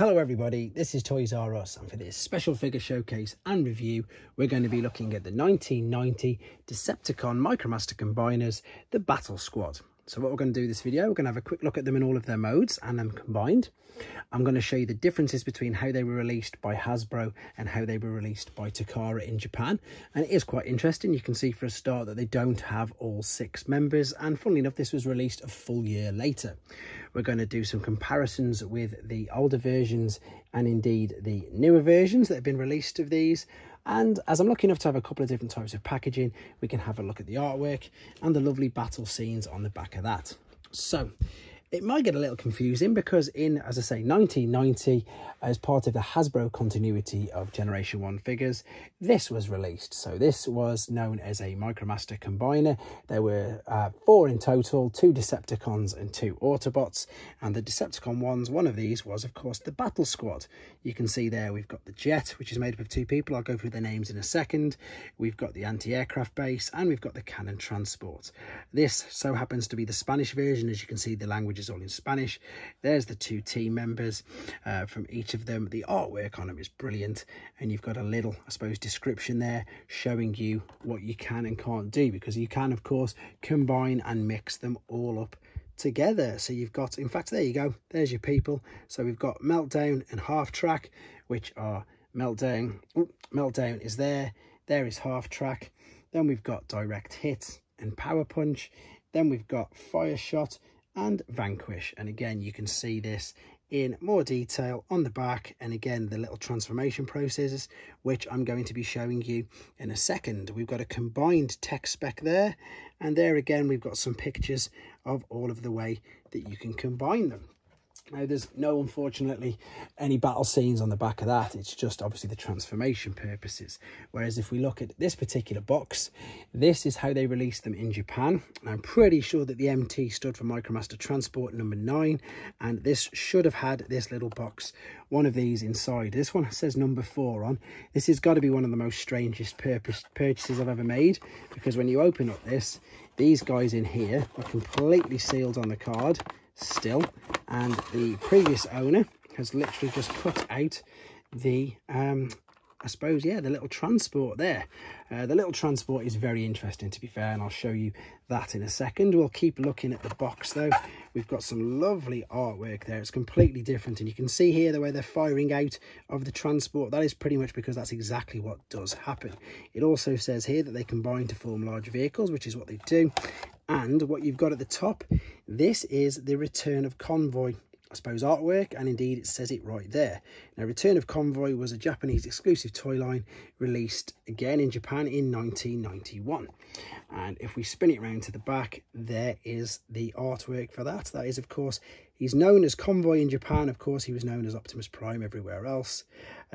Hello everybody, this is Toys are Russ and for this special figure showcase and review we're going to be looking at the 1990 Decepticon Micromaster Combiners, the Battle Squad. So what we're going to do this video, we're going to have a quick look at them in all of their modes and them combined. I'm going to show you the differences between how they were released by Hasbro and how they were released by Takara in Japan. And it is quite interesting. You can see for a start that they don't have all six members. And funnily enough, this was released a full year later. We're going to do some comparisons with the older versions and indeed the newer versions that have been released of these. And as I'm lucky enough to have a couple of different types of packaging, we can have a look at the artwork and the lovely battle scenes on the back of that. So it might get a little confusing because in, as I say, 1990, as part of the Hasbro continuity of Generation 1 figures, this was released. So this was known as a Micromaster Combiner. There were uh, four in total, two Decepticons and two Autobots. And the Decepticon ones, one of these was, of course, the Battle Squad. You can see there we've got the Jet, which is made up of two people. I'll go through their names in a second. We've got the anti-aircraft base and we've got the cannon transport. This so happens to be the Spanish version. As you can see, the language is all in Spanish. There's the two team members uh, from each of them. The artwork on them is brilliant. And you've got a little, I suppose, description there showing you what you can and can't do because you can, of course, combine and mix them all up together. So you've got, in fact, there you go. There's your people. So we've got Meltdown and Half Track, which are Meltdown. Ooh, Meltdown is there. There is Half Track. Then we've got Direct Hit and Power Punch. Then we've got Fire Shot and Vanquish. And again, you can see this in more detail on the back. And again the little transformation processes which I'm going to be showing you in a second. We've got a combined tech spec there. And there again we've got some pictures of all of the way that you can combine them now, there's no, unfortunately, any battle scenes on the back of that. It's just obviously the transformation purposes. Whereas if we look at this particular box, this is how they released them in Japan. I'm pretty sure that the MT stood for Micromaster Transport number 9. And this should have had this little box, one of these inside. This one says number 4 on. This has got to be one of the most strangest purpose purchases I've ever made. Because when you open up this, these guys in here are completely sealed on the card still and the previous owner has literally just cut out the um I suppose, yeah, the little transport there. Uh, the little transport is very interesting, to be fair, and I'll show you that in a second. We'll keep looking at the box, though. We've got some lovely artwork there. It's completely different, and you can see here the way they're firing out of the transport. That is pretty much because that's exactly what does happen. It also says here that they combine to form large vehicles, which is what they do. And what you've got at the top, this is the return of convoy I suppose, artwork, and indeed it says it right there. Now, Return of Convoy was a Japanese exclusive toy line released again in Japan in 1991. And if we spin it around to the back, there is the artwork for that. That is, of course, he's known as Convoy in Japan. Of course, he was known as Optimus Prime everywhere else.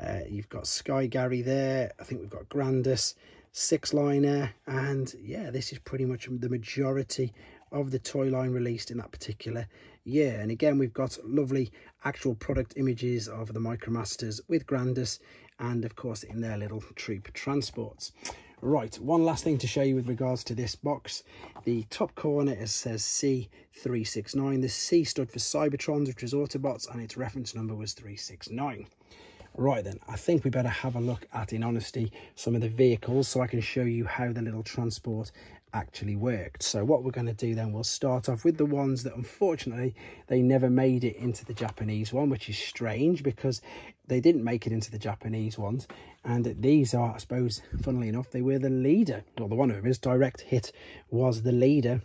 Uh, you've got Sky Garry there. I think we've got Grandus, Six Liner, and yeah, this is pretty much the majority of the toy line released in that particular year. And again, we've got lovely actual product images of the Micromasters with Grandus and of course in their little troop transports. Right, one last thing to show you with regards to this box. The top corner it says C369. The C stood for Cybertrons, which is Autobots, and its reference number was 369. Right then, I think we better have a look at, in honesty, some of the vehicles so I can show you how the little transport actually worked. So what we're going to do then, we'll start off with the ones that unfortunately they never made it into the Japanese one, which is strange because they didn't make it into the Japanese ones. And these are, I suppose, funnily enough, they were the leader, or the one of them is Direct Hit was the leader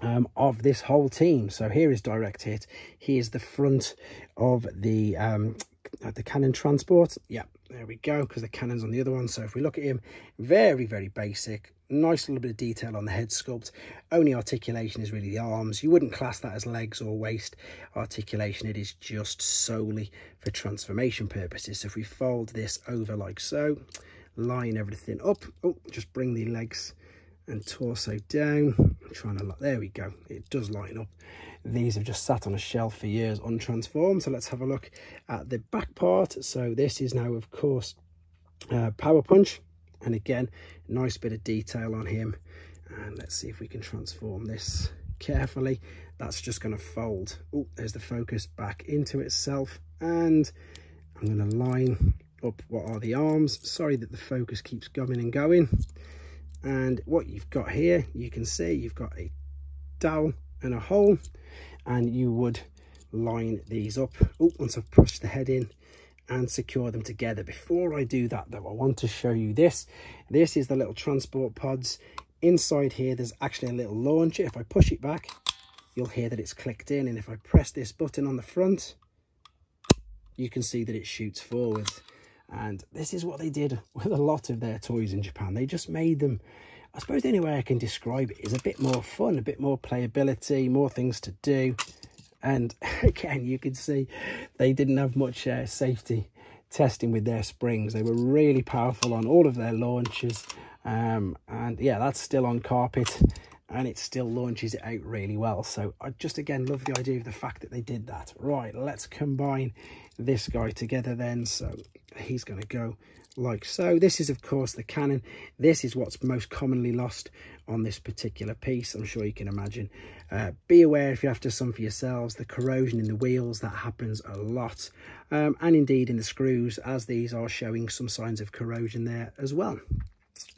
um, of this whole team. So here is Direct Hit. He is the front of the um, the cannon transport. Yeah, there we go, because the cannon's on the other one. So if we look at him, very, very basic, nice little bit of detail on the head sculpt. Only articulation is really the arms. You wouldn't class that as legs or waist articulation. It is just solely for transformation purposes. So if we fold this over like so line everything up. Oh just bring the legs and torso down. I'm trying to look. there we go. It does line up. These have just sat on a shelf for years untransformed. So let's have a look at the back part. So this is now of course uh, power punch and again nice bit of detail on him. And let's see if we can transform this carefully. That's just going to fold. Oh there's the focus back into itself. And I'm going to line up what are the arms. Sorry that the focus keeps going and going. And what you've got here, you can see you've got a dowel and a hole. And you would line these up. Oh, once I've pushed the head in and secure them together. Before I do that though, I want to show you this. This is the little transport pods. Inside here, there's actually a little launcher. If I push it back, you'll hear that it's clicked in. And if I press this button on the front, you can see that it shoots forward. And this is what they did with a lot of their toys in Japan. They just made them, I suppose the only way I can describe it is a bit more fun, a bit more playability, more things to do. And again, you can see they didn't have much uh, safety testing with their springs. They were really powerful on all of their launches. Um, and yeah, that's still on carpet and it still launches it out really well. So I just, again, love the idea of the fact that they did that. Right, let's combine this guy together then. So he's going to go like so. This is, of course, the cannon. This is what's most commonly lost on this particular piece. I'm sure you can imagine. Uh, be aware if you have to some for yourselves, the corrosion in the wheels, that happens a lot. Um, and indeed in the screws, as these are showing some signs of corrosion there as well.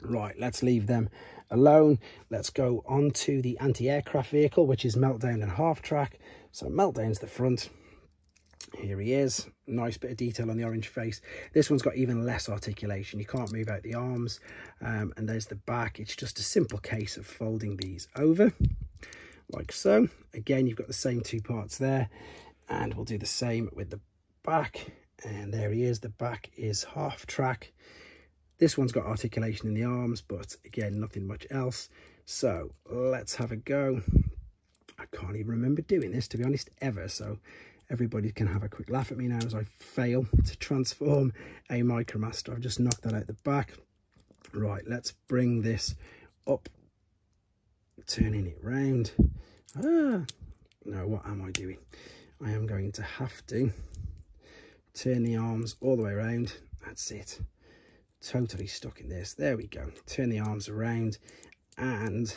Right, let's leave them alone. Let's go on to the anti-aircraft vehicle, which is Meltdown and Half Track. So Meltdown's the front, here he is. Nice bit of detail on the orange face. This one's got even less articulation. You can't move out the arms. Um, and there's the back. It's just a simple case of folding these over like so. Again you've got the same two parts there and we'll do the same with the back. And there he is. The back is half track. This one's got articulation in the arms but again nothing much else. So let's have a go. I can't even remember doing this to be honest ever. So everybody can have a quick laugh at me now as I fail to transform a Micromaster. I've just knocked that out the back. Right, let's bring this up, turning it round. Ah, no, what am I doing? I am going to have to turn the arms all the way around. That's it. Totally stuck in this. There we go. Turn the arms around and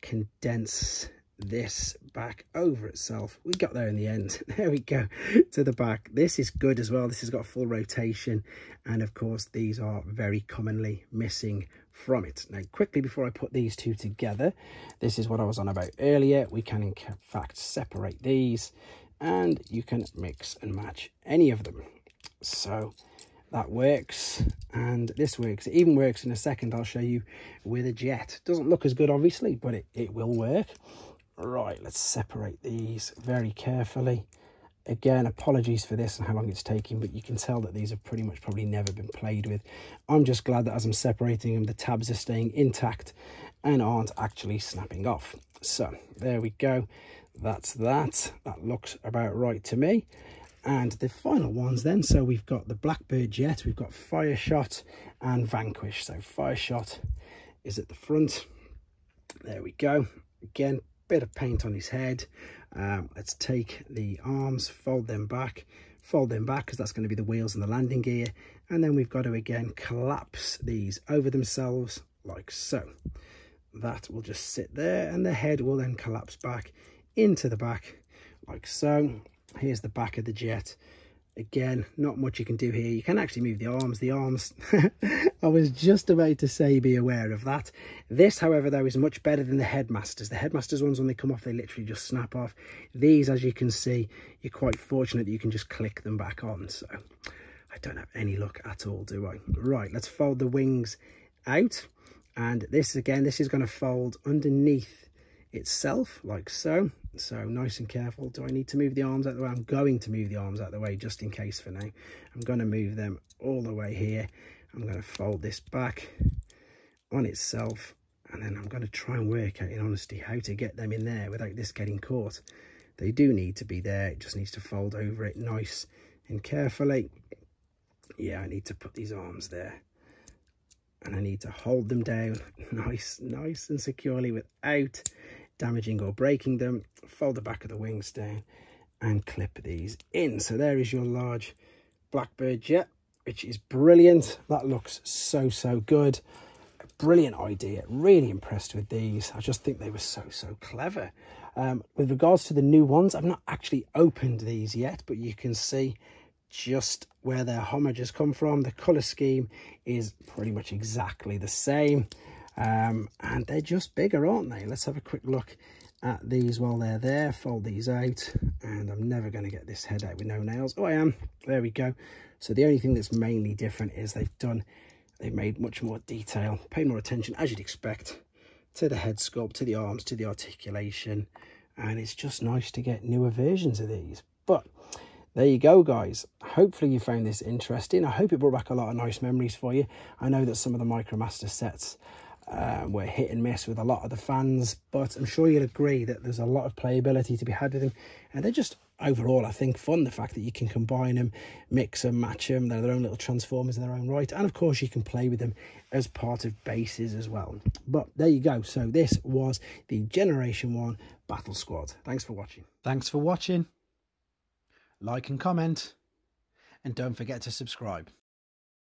condense this back over itself. We got there in the end. There we go. To the back. This is good as well. This has got full rotation. And of course these are very commonly missing from it. Now quickly before i put these two together this is what i was on about earlier. We can in fact separate these and you can mix and match any of them. So that works. And this works. It even works in a second i'll show you with a jet. Doesn't look as good obviously but it, it will work Right, let's separate these very carefully. Again, apologies for this and how long it's taking, but you can tell that these have pretty much probably never been played with. I'm just glad that as I'm separating them, the tabs are staying intact and aren't actually snapping off. So there we go. That's that. That looks about right to me. And the final ones then, so we've got the Blackbird Jet, we've got Fire Shot and Vanquish. So Fire Shot is at the front. There we go. Again, bit of paint on his head. Um, let's take the arms, fold them back, fold them back because that's going to be the wheels and the landing gear. And then we've got to again collapse these over themselves like so. That will just sit there and the head will then collapse back into the back like so. Here's the back of the jet again not much you can do here. You can actually move the arms. The arms i was just about to say be aware of that. This however though is much better than the headmasters. The headmasters ones when they come off they literally just snap off. These as you can see you're quite fortunate that you can just click them back on. So i don't have any luck at all do i? Right let's fold the wings out. And this again this is going to fold underneath itself like so. So nice and careful. Do i need to move the arms out the way? I'm going to move the arms out the way just in case for now. I'm going to move them all the way here. I'm going to fold this back on itself and then i'm going to try and work out in honesty how to get them in there without this getting caught. They do need to be there. It just needs to fold over it nice and carefully. Yeah i need to put these arms there and I need to hold them down nice, nice and securely without damaging or breaking them. Fold the back of the wings down and clip these in. So there is your large Blackbird jet, which is brilliant. That looks so, so good. A brilliant idea. Really impressed with these. I just think they were so, so clever. Um, with regards to the new ones, I've not actually opened these yet, but you can see just where their homages come from. The colour scheme is pretty much exactly the same. Um, and they're just bigger, aren't they? Let's have a quick look at these while they're there. Fold these out. And I'm never going to get this head out with no nails. Oh, I am. There we go. So the only thing that's mainly different is they've done, they've made much more detail, paid more attention, as you'd expect, to the head sculpt, to the arms, to the articulation. And it's just nice to get newer versions of these. But there you go, guys. Hopefully you found this interesting. I hope it brought back a lot of nice memories for you. I know that some of the Micromaster sets uh, were hit and miss with a lot of the fans, but I'm sure you'll agree that there's a lot of playability to be had with them. And they're just overall, I think, fun. The fact that you can combine them, mix them, match them. They're their own little transformers in their own right. And of course, you can play with them as part of bases as well. But there you go. So this was the Generation 1 Battle Squad. Thanks for watching. Thanks for watching. Like and comment. And don't forget to subscribe.